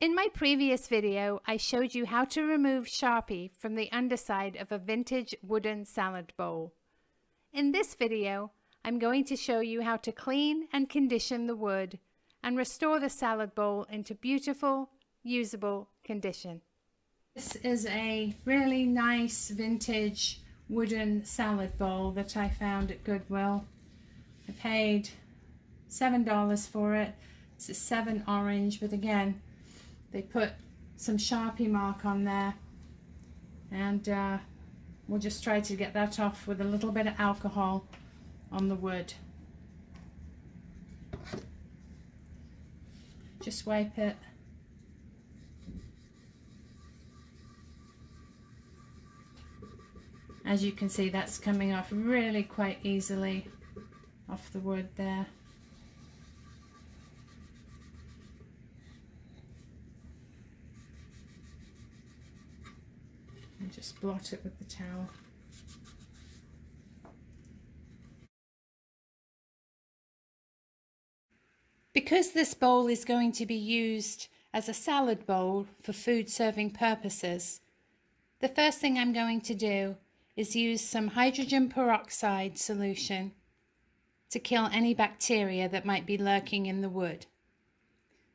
In my previous video, I showed you how to remove Sharpie from the underside of a vintage wooden salad bowl. In this video, I'm going to show you how to clean and condition the wood and restore the salad bowl into beautiful, usable condition. This is a really nice vintage wooden salad bowl that I found at Goodwill. I paid $7 for it. It's a 7 orange, but again, they put some Sharpie mark on there. And uh, we'll just try to get that off with a little bit of alcohol on the wood. Just wipe it. As you can see, that's coming off really quite easily off the wood there. And blot it with the towel. Because this bowl is going to be used as a salad bowl for food serving purposes, the first thing I'm going to do is use some hydrogen peroxide solution to kill any bacteria that might be lurking in the wood.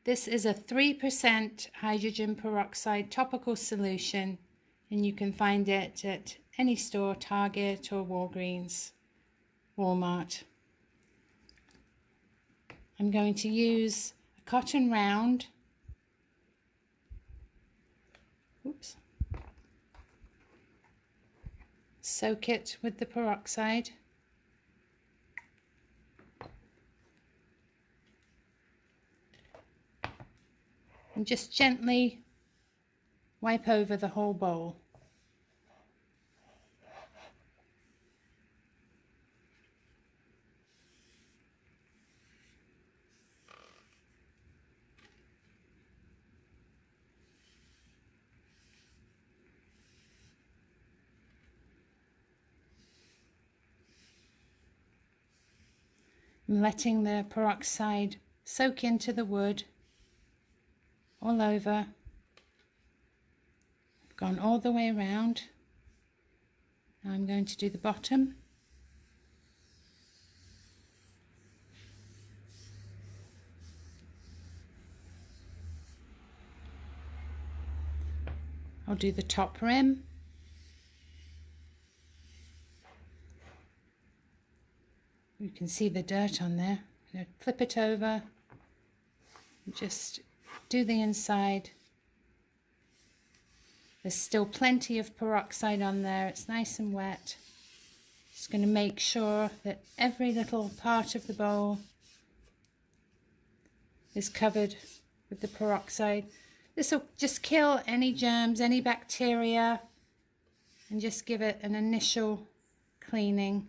This is a 3% hydrogen peroxide topical solution and you can find it at any store, Target or Walgreens, Walmart. I'm going to use a cotton round. Oops. Soak it with the peroxide. And just gently wipe over the whole bowl. Letting the peroxide soak into the wood all over. I've gone all the way around. Now I'm going to do the bottom. I'll do the top rim. You can see the dirt on there. flip it over, just do the inside. There's still plenty of peroxide on there. It's nice and wet. Just going to make sure that every little part of the bowl is covered with the peroxide. This will just kill any germs, any bacteria, and just give it an initial cleaning.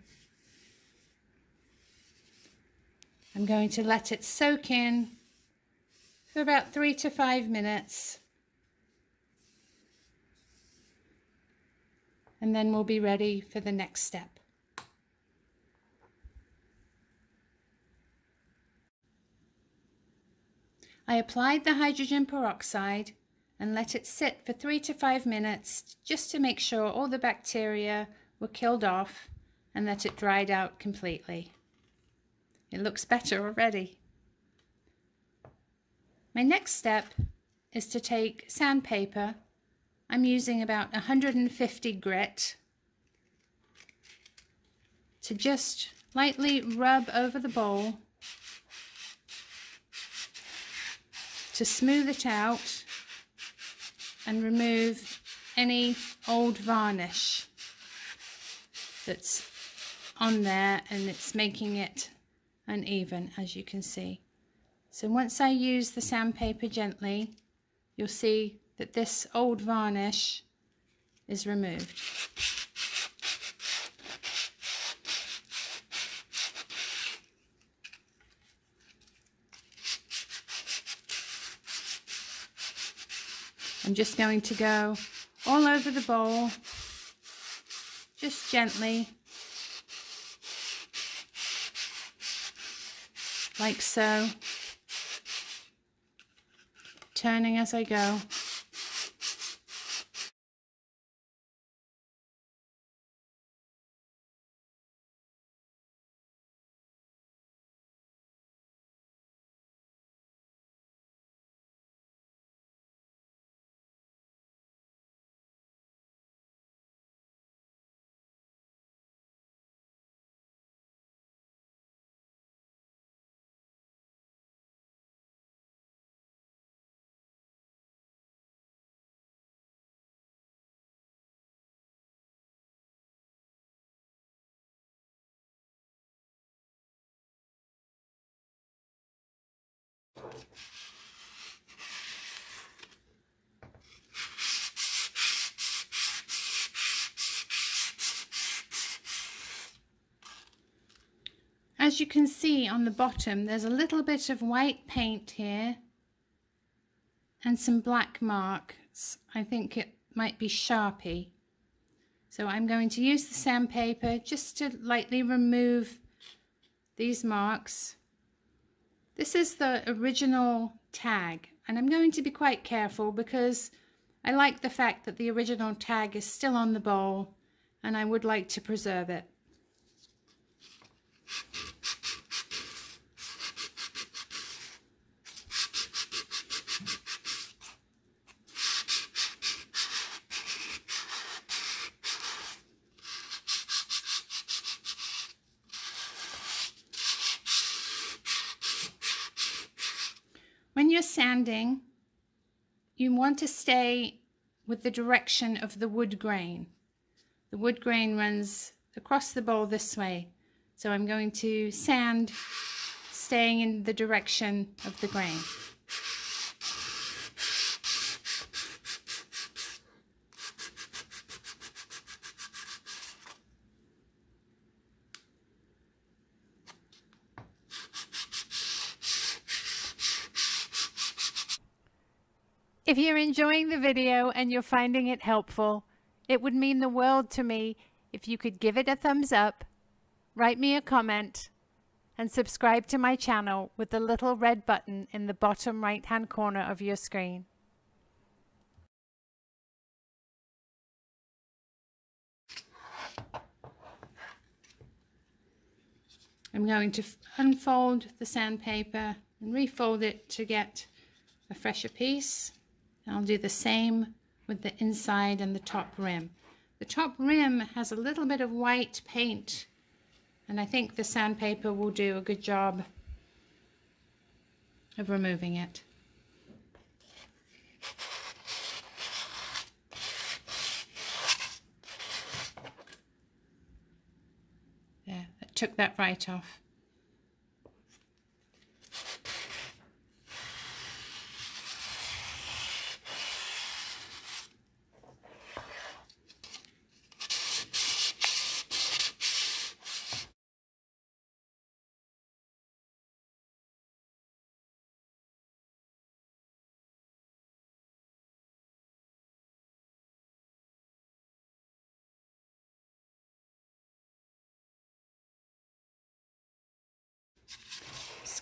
I'm going to let it soak in for about three to five minutes. And then we'll be ready for the next step. I applied the hydrogen peroxide and let it sit for three to five minutes just to make sure all the bacteria were killed off and that it dried out completely. It looks better already. My next step is to take sandpaper. I'm using about 150 grit to just lightly rub over the bowl to smooth it out and remove any old varnish that's on there and it's making it uneven as you can see. So once I use the sandpaper gently, you'll see that this old varnish is removed. I'm just going to go all over the bowl, just gently like so. turning as I go. As you can see on the bottom, there's a little bit of white paint here and some black marks. I think it might be Sharpie. So I'm going to use the sandpaper just to lightly remove these marks. This is the original tag and I'm going to be quite careful because I like the fact that the original tag is still on the bowl and I would like to preserve it. You're sanding, you want to stay with the direction of the wood grain. The wood grain runs across the bowl this way. So I'm going to sand staying in the direction of the grain. If you're enjoying the video and you're finding it helpful, it would mean the world to me if you could give it a thumbs up, write me a comment, and subscribe to my channel with the little red button in the bottom right hand corner of your screen. I'm going to unfold the sandpaper and refold it to get a fresher piece. And I'll do the same with the inside and the top rim. The top rim has a little bit of white paint and I think the sandpaper will do a good job of removing it. There, that took that right off.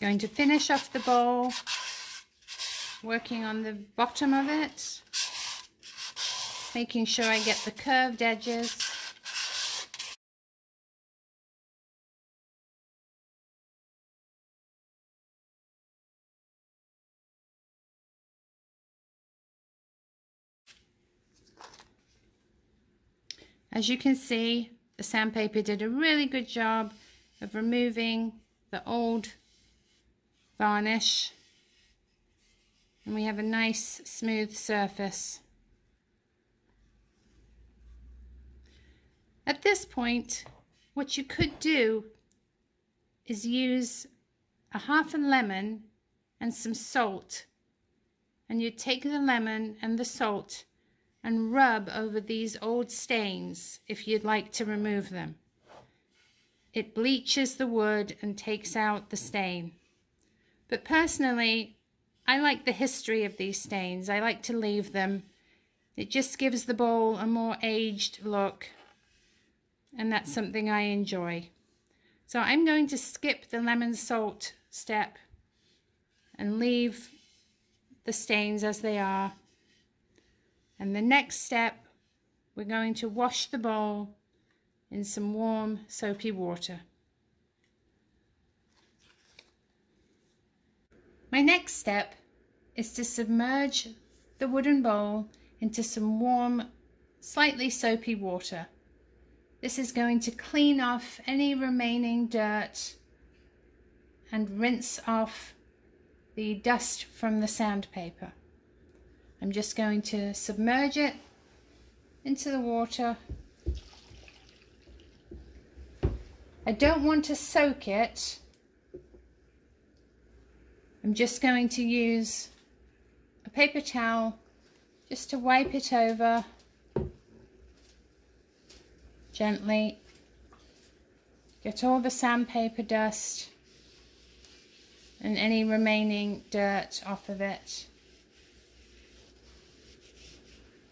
Going to finish off the bowl, working on the bottom of it, making sure I get the curved edges. As you can see, the sandpaper did a really good job of removing the old varnish and we have a nice smooth surface. At this point what you could do is use a half a lemon and some salt and you take the lemon and the salt and rub over these old stains if you'd like to remove them. It bleaches the wood and takes out the stain. But personally, I like the history of these stains. I like to leave them. It just gives the bowl a more aged look. And that's something I enjoy. So I'm going to skip the lemon salt step and leave the stains as they are. And the next step, we're going to wash the bowl in some warm soapy water. My next step is to submerge the wooden bowl into some warm, slightly soapy water. This is going to clean off any remaining dirt and rinse off the dust from the sandpaper. I'm just going to submerge it into the water. I don't want to soak it. I'm just going to use a paper towel just to wipe it over gently. Get all the sandpaper dust and any remaining dirt off of it.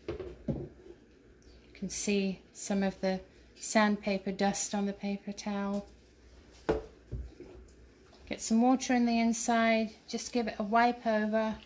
You can see some of the sandpaper dust on the paper towel. Get some water in the inside, just give it a wipe over.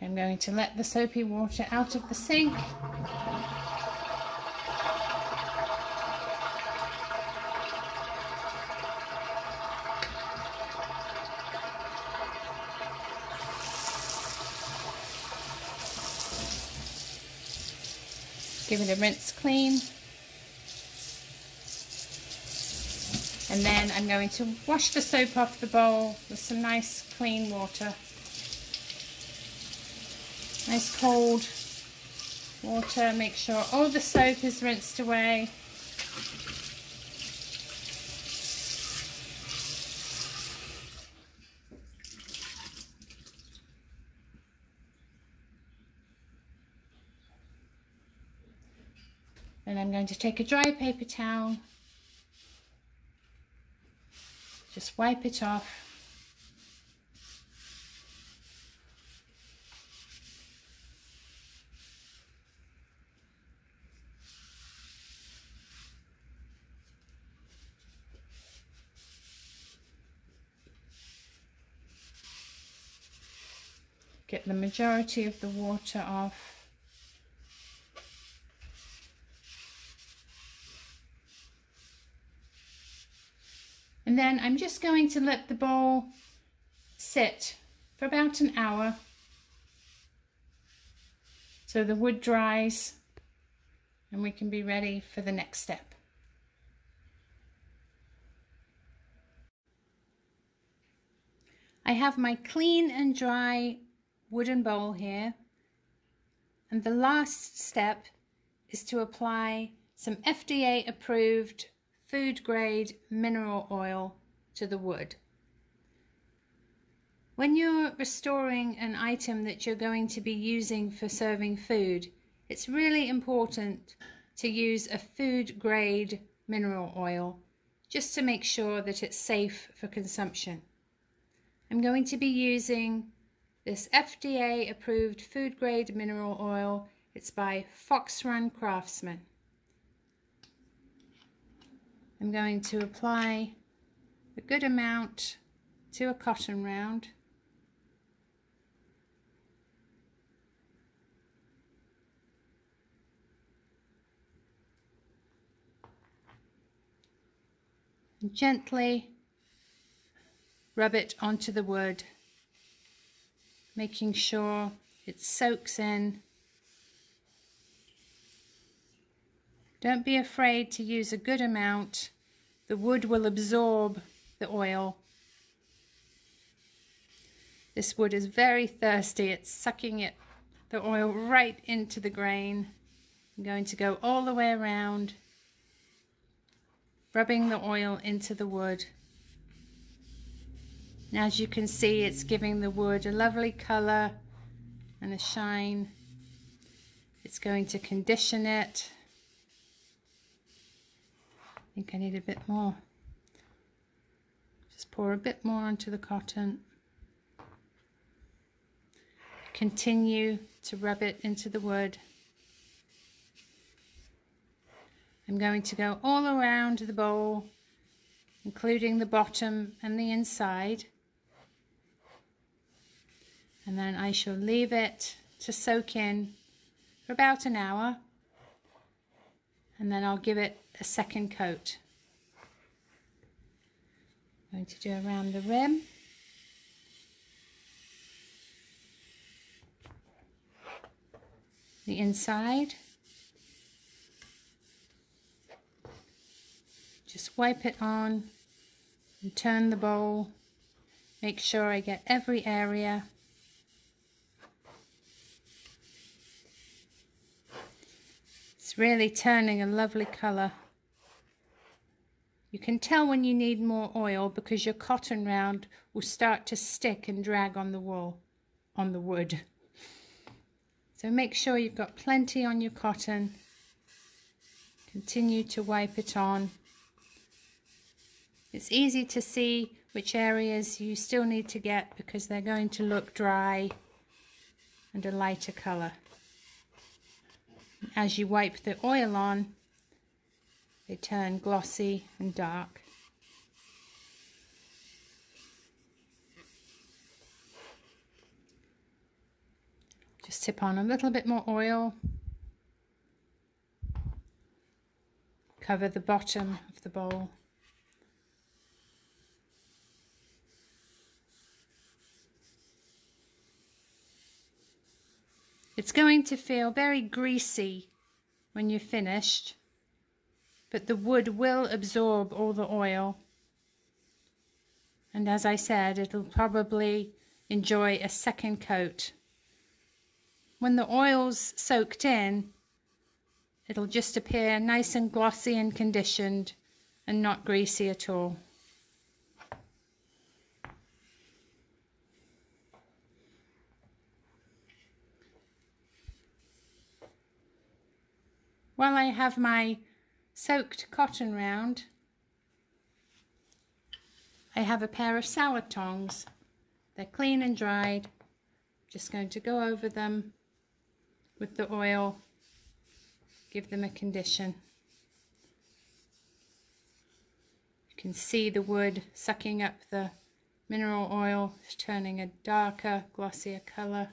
I'm going to let the soapy water out of the sink. Give it a rinse clean. And then I'm going to wash the soap off the bowl with some nice clean water. Nice cold water, make sure all the soap is rinsed away. Going to take a dry paper towel, just wipe it off. get the majority of the water off. I'm just going to let the bowl sit for about an hour so the wood dries and we can be ready for the next step. I have my clean and dry wooden bowl here. And the last step is to apply some FDA approved food grade mineral oil to the wood. When you're restoring an item that you're going to be using for serving food, it's really important to use a food grade mineral oil just to make sure that it's safe for consumption. I'm going to be using this FDA approved food grade mineral oil. It's by Fox Run Craftsmen. I'm going to apply a good amount to a cotton round. And gently rub it onto the wood making sure it soaks in. Don't be afraid to use a good amount. The wood will absorb the oil. This wood is very thirsty. It's sucking it, the oil right into the grain. I'm going to go all the way around, rubbing the oil into the wood. And as you can see, it's giving the wood a lovely colour and a shine. It's going to condition it. I think I need a bit more. Pour a bit more onto the cotton. Continue to rub it into the wood. I'm going to go all around the bowl, including the bottom and the inside. And then I shall leave it to soak in for about an hour. And then I'll give it a second coat. I'm going to do around the rim. The inside. Just wipe it on and turn the bowl. Make sure I get every area. It's really turning a lovely colour. You can tell when you need more oil because your cotton round will start to stick and drag on the wool, on the wood. So make sure you've got plenty on your cotton. Continue to wipe it on. It's easy to see which areas you still need to get because they're going to look dry and a lighter colour. As you wipe the oil on, they turn glossy and dark. Just tip on a little bit more oil. Cover the bottom of the bowl. It's going to feel very greasy when you're finished, but the wood will absorb all the oil. And as I said, it'll probably enjoy a second coat. When the oil's soaked in, it'll just appear nice and glossy and conditioned and not greasy at all. While I have my soaked cotton round, I have a pair of salad tongs. They're clean and dried. Just going to go over them with the oil, give them a condition. You can see the wood sucking up the mineral oil, it's turning a darker, glossier colour.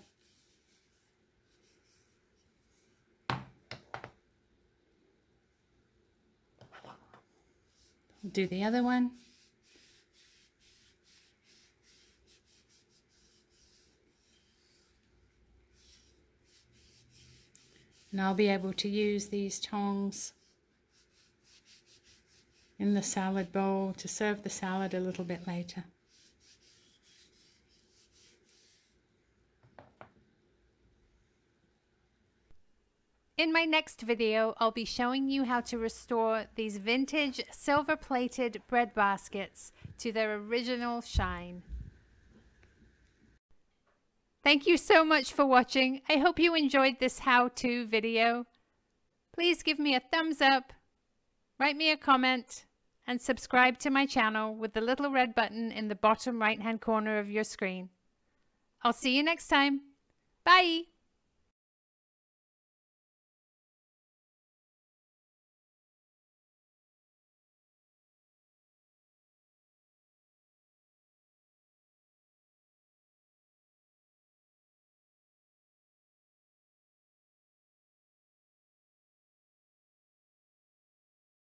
Do the other one. And I'll be able to use these tongs in the salad bowl to serve the salad a little bit later. In my next video, I'll be showing you how to restore these vintage silver-plated bread baskets to their original shine. Thank you so much for watching. I hope you enjoyed this how-to video. Please give me a thumbs up, write me a comment, and subscribe to my channel with the little red button in the bottom right hand corner of your screen. I'll see you next time. Bye!